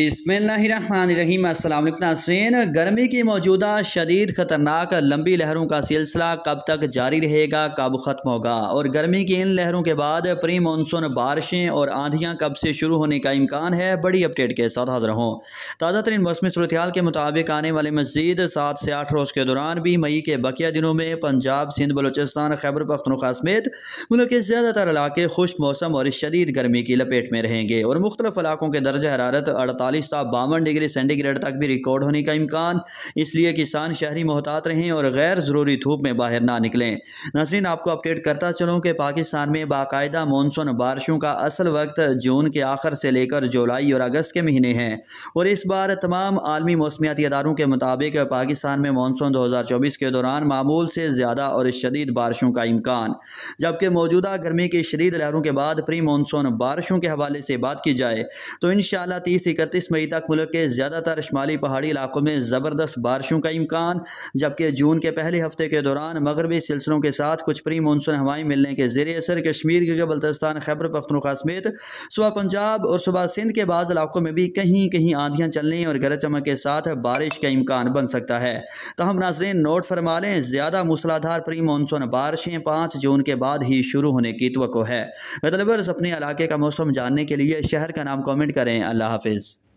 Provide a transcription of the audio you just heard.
بسم اللہ الرحمن الرحیم۔ السلام علیکم ناظرین۔ گرمی کی موجودہ شدید خطرناک لمبی لہروں کا سلسلہ کب تک جاری رہے گا، کب ختم ہوگا؟ اور گرمی کی ان لہروں کے بعد پری مونسون بارشیں اور آندھیاں کب سے شروع ہونے کا امکان ہے؟ بڑی اپڈیٹ کے ساتھ حاضر ہوں۔ تازہ ترین موسمی صورتحال کے مطابق آنے والے مزید سات سے آٹھ روز کے دوران بھی مئی کے بقیہ دنوں میں پنجاب، سندھ، بلوچستان، خیبر پختونخوا سمیت ملک کے زیادہ تر علاقے خشک موسم اور شدید گرمی کی لپیٹ میں رہیں گے اور مختلف علاقوں کے درجہ حرارت اڑتالیس تا باون ڈگری سینٹی گریڈ تک بھی ریکارڈ ہونے کا امکان، اس لیے کسان شہری محتاط رہیں اور غیر ضروری دھوپ میں باہر نہ نکلیں۔ ناظرین، آپ کو اپڈیٹ کرتا چلوں کہ پاکستان میں باقاعدہ مونسون بارشوں کا اصل وقت جون کے آخر سے لے کر جولائی اور اگست کے مہینے ہیں۔ اور اس بار تمام عالمی موسمیاتی اداروں کے مطابق پاکستان میں مونسون دو ہزار چوبیس کے دوران معمول سے زیادہ اور شدید بارشوں کا امکان۔ جبکہ موجودہ گرمی کی شدید لہروں کے بعد پری مونسون بارشوں کے حوالے سے بات کی جائے تو انشاءاللہ شاء تیس اکتیس اکتیس مئی تک ملک کے زیادہ تر شمالی پہاڑی علاقوں میں زبردست بارشوں کا امکان، جبکہ جون کے پہلے ہفتے کے دوران مغربی سلسلوں کے ساتھ کچھ پری مونسون ہوائیں ملنے کے زیر اثر کشمیر کے بلتستان خیبر پختونخوا سمیت صبح پنجاب اور صبح سندھ کے بعض علاقوں میں بھی کہیں کہیں آندھیاں چلنے اور گرج چمک کے ساتھ بارش کا امکان بن سکتا ہے۔ تاہم ناظرین، نوٹ فرما لیں، زیادہ موسلادھار پری مونسون بارشیں پانچ جون کے بعد ہی شروع ہونے کی توقع ہے۔ طلبرز اپنے علاقے کا موسم جاننے کے لیے شہر کا نام کومنٹ کریں۔ اللہ حافظ۔